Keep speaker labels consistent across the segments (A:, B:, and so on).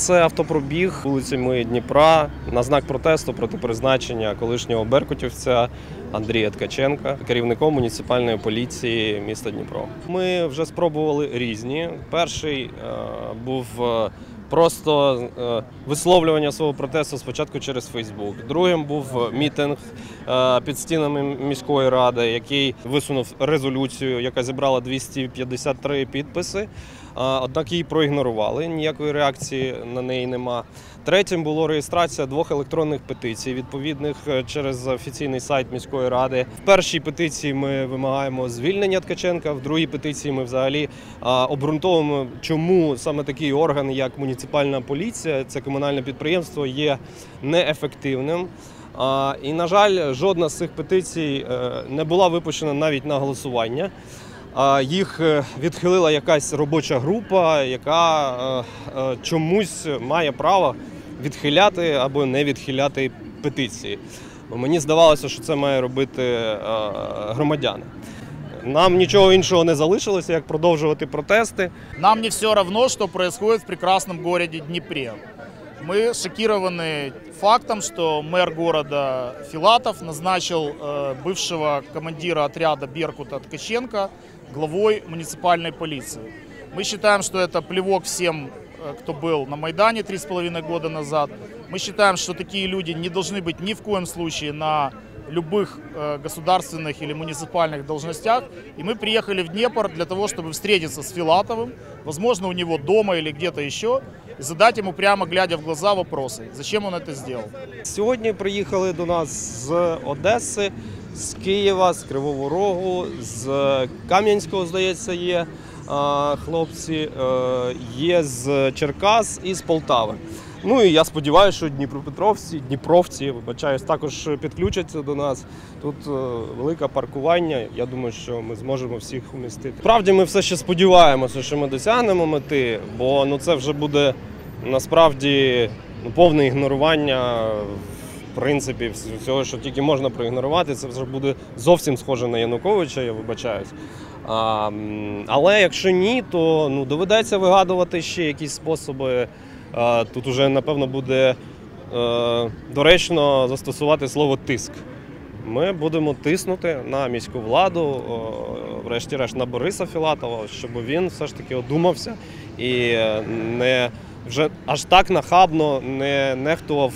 A: Це автопробіг вулицями Дніпра на знак протесту проти призначення колишнього беркутівця Андрія Ткаченка керівником муніципальної поліції міста Дніпро. Ми вже спробували різні. Перший е, був е, просто е, висловлювання свого протесту спочатку через Фейсбук. Другим був мітинг під стінами міської ради, який висунув резолюцію, яка зібрала 253 підписи. Однак її проігнорували. Ніякої реакції на неї нема. Третім було реєстрація двох електронних петицій, відповідних е, через офіційний сайт міської ради. В першій петиції ми вимагаємо звільнення Ткаченка. В другій петиції ми взагалі обґрунтовуємо, чому саме такий орган, як муніципальна поліція, це комунальне підприємство, є неефективним. І, на жаль, жодна з цих петицій е, не була випущена навіть на голосування. А, Їх е, відхилила якась робоча група, яка е, е, чомусь має право відхиляти або не відхиляти петиції. Мені здавалося, що це має робити е, громадяни. Нам нічого іншого не залишилося, як продовжувати протести.
B: Нам не все равно, что происходит в прекрасном городе Днепре. Мы шокированы фактом, что мэр города Филатов назначил э, бывшего командира отряда Беркута Ткаченко главой муниципальной полиции. Мы считаем, что это плевок всем, э, кто был на Майдане три с половиной года назад. Мы считаем, что такие люди не должны быть ни в коем случае на любых э, государственных или муниципальных должностях. И мы приехали в Днепр для того, чтобы встретиться с Филатовым, возможно, у него дома или где-то еще, и задать ему прямо глядя в глаза вопросы, зачем он это сделал.
A: Сьогодні приїхали до нас з Одеси, з Києва, з Кривого Рогу, з Кам'янського, здається, є а, хлопці, е, є з Черкас і з Полтави. Ну і я сподіваюся, що Дніпропетровці, Дніпровці, вибачаюсь, також підключаться до нас. Тут е, велике паркування. Я думаю, що ми зможемо всіх вмістити. Справді ми все ще сподіваємося, що ми досягнемо мети, бо ну це вже буде насправді ну, повне ігнорування в принципі всього, що тільки можна проігнорувати. Це вже буде зовсім схоже на Януковича, я вибачаюсь. А, але якщо ні, то ну, доведеться вигадувати ще якісь способи. А, тут уже, напевно, буде е, доречно застосувати слово тиск. Ми будемо тиснути на міську владу, врешті-решт на Бориса Філатова, щоб він все ж таки одумався і не вже аж так нахабно не нехтував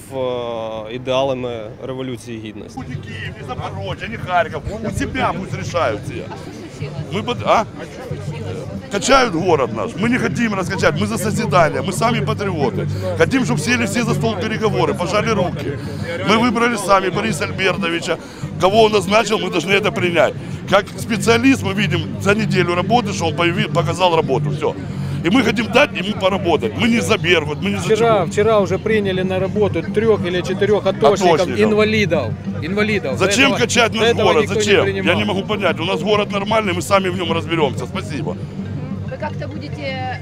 A: е, ідеалами революції гідності.
C: Не Киев, не Запорожье, не Харьков. У себя пусть решают все. Мы под... а? Качают город наш. Мы не хотим раскачать. Мы за созидание. Мы сами патриоты. Хотим, чтобы сели все за стол переговоры, пожали руки. Мы выбрали сами Бориса Альбертовича. Кого он назначил, мы должны это принять. Как специалист мы видим за неделю работы, что он появи- показал работу. Все. И мы хотим дать ему поработать. Мы не за Беркут, мы не за
D: Вчера,
C: чего.
D: вчера уже приняли на работу трех или четырех атошников,
C: Атошников.
D: инвалидов. Инвалидов. До
C: Зачем
D: этого-
C: качать наш город?
D: не
C: Зачем?
D: принимал.
C: Я не могу понять. У нас город нормальный, мы сами в нем разберемся. Спасибо.
E: Ви як-то будете е,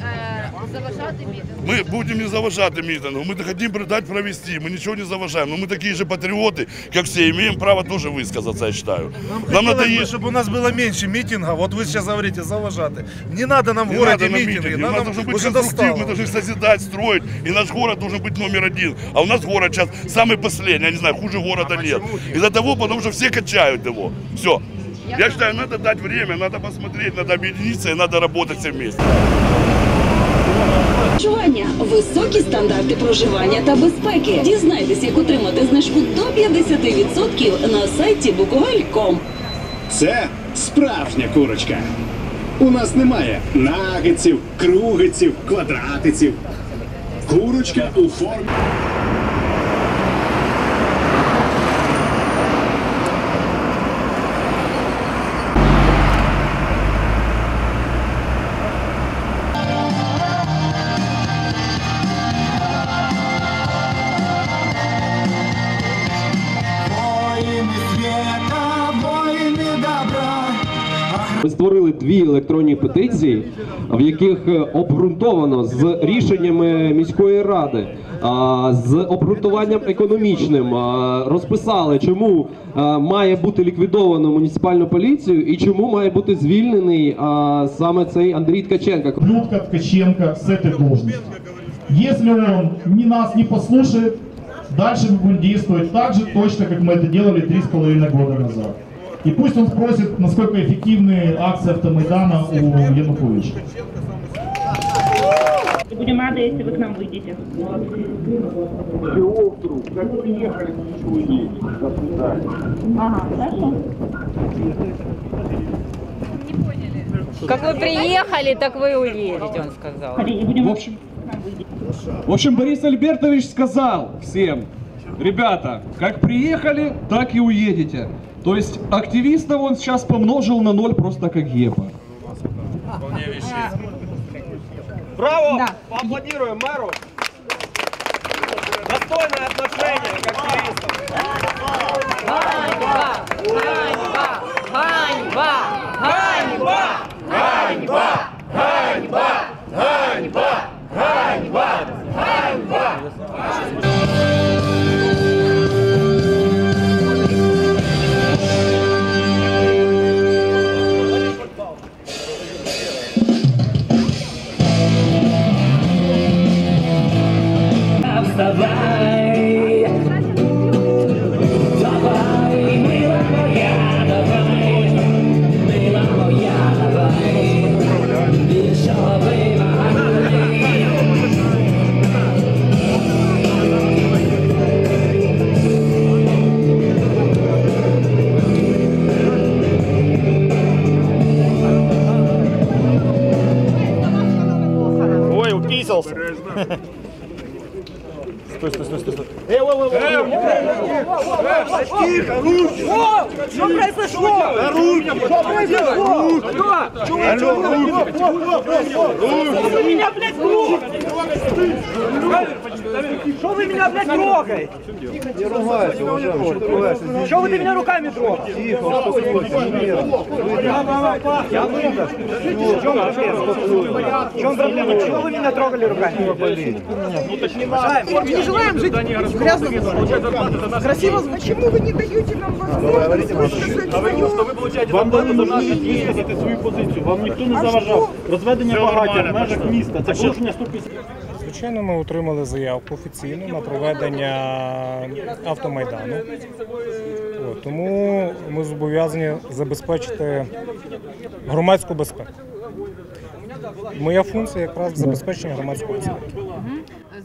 E: заважати мітинг?
C: Мы будем не заважать митингу. Мы хотим дать провести. Мы ничего не заважаем. Но мы такие же патриоты, как все. Имеем право тоже высказаться, я считаю. Нам, надо
F: бы, чтобы у нас было меньше митингов. Вот вы сейчас говорите завожаты. Не надо нам в
C: Не
F: городе
C: надо на
F: митинги. Нам
C: нас должен быть
F: уже
C: конструктив,
F: достало.
C: мы должны созидать, строить. И наш город должен быть номер один. А у нас город сейчас самый последний. Я не знаю, хуже города нет. Из-за того, потому что все качают его. Все. Я считаю, надо дать время, надо посмотреть, надо объединиться и надо работать все вместе.
G: Харчування, високі стандарти проживання та безпеки. Дізнайтесь, як отримати знижку до 50% на сайті Буковель.ком.
H: Це справжня курочка. У нас немає нагиців, кругиців, квадратиців. Курочка у формі.
I: Ми створили дві електронні петиції, в яких е, обґрунтовано з рішеннями міської ради, а, з обґрунтуванням економічним а, розписали, чому а, має бути ліквідовано муніципальну поліцію і чому має бути звільнений а, саме цей Андрій Ткаченко.
J: Людка Ткаченко с этой должности. Если он не нас не послушает, дальше мы будем действовать так же точно, как мы это делали три с половиной года назад. И пусть он спросит, насколько эффективны акции автомайдана у Януковича.
K: Будем рады, если вы к нам выйдете. Ага, хорошо.
E: Как вы приехали, так вы и уедете, он сказал.
I: В общем, в общем, Борис Альбертович сказал всем, ребята, как приехали, так и уедете. То есть активистов он сейчас помножил на ноль просто как Епа.
A: Браво! Поаплодируем мэру! Достойное отношение к активистам!
E: Ганьба! Ганьба! Ганьба! Ганьба! Ганьба! Ганьба!
B: Стой, стой, стой, стой. Эй, воу, воу, воу. Тихо, ну! Ой.
L: Что вы меня, блядь, трогаете? Не ругайся, уважаемый, что ты ругаешься? Что вы меня руками трогаете? Тихо, успокойся. Я выйду. В чем проблема? В? Чего вы меня трогали руками?
M: Не желаем жить в грязном Красиво Почему вы не даете нам возможность высказать
L: Вам дали можливість висказати свою позицію. Вам ніхто не заважав. Розведення багаття в межах міста. Це порушення 150.
D: Звичайно, ми отримали заявку офіційну на проведення автомайдану. От, тому ми зобов'язані забезпечити громадську безпеку. Моя функція якраз забезпечення громадської безпеки.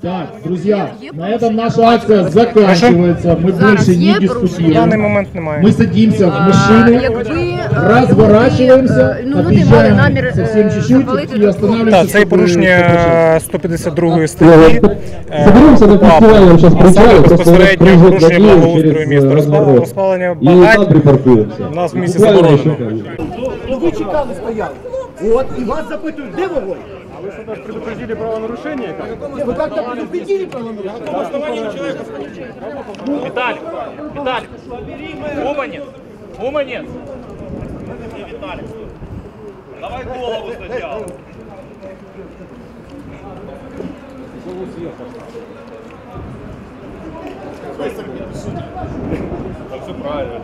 J: Так, друзья, на этом наша акция заканчивается. Мы больше не
D: В даний
J: дискутируем.
D: момент немає.
J: Мы садимся в машины,
E: Якби
J: разворачиваемся,
E: ну, люди мали намір
J: отъезжаем совсем
E: е,
J: чуть-чуть
E: запалити
J: и
E: до
J: останавливаемся.
D: Так, це і
J: чтобы
D: порушення 152 статті. е,
I: Соберемся на
D: КУпАПу.
I: фестивале, сейчас
D: А саме
I: приезжали, просто
D: безпосередньо
I: приезжают на
D: порушення
I: Киев
D: благоустрою
I: через
D: міста.
I: э,
D: Розпал-
I: Розмаров.
D: Розпалення
I: И там
D: багать
I: припаркуемся.
D: у нас в місті
I: Буквально еще
D: заборонено.
I: как.
L: Ви чекали, стояли. От, і вас запитують, де вогонь? А Вы что, нас предупредили правонарушение? Как? Вы как-то предупредили правонарушение?
B: Виталик, Виталик, ума нет, ума нет.
A: Виталик, давай голову сначала. Там все правильно.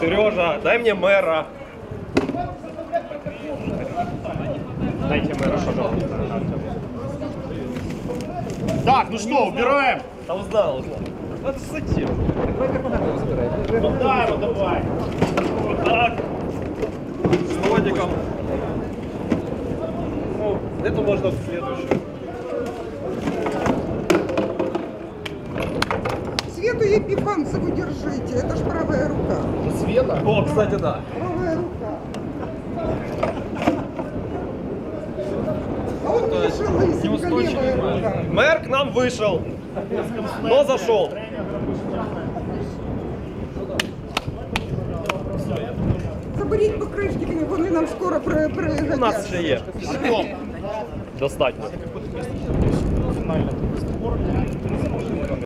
A: Сережа, дай мне мэра. Дайте мэра, пожалуйста.
B: Так, ну что, убираем?
A: Да узнал, узнал. Это зачем?
B: Удару давай.
A: Вот так. С лодиком. Ну, это можно в следующую.
M: Свету Епифанцеву держите, это ж правая рука.
A: Света? О, кстати, да. Мэр к нам вышел, но зашел.
M: Заберіть покришки, вони нам скоро при- пригодяться.
A: У нас ще є. Достатньо.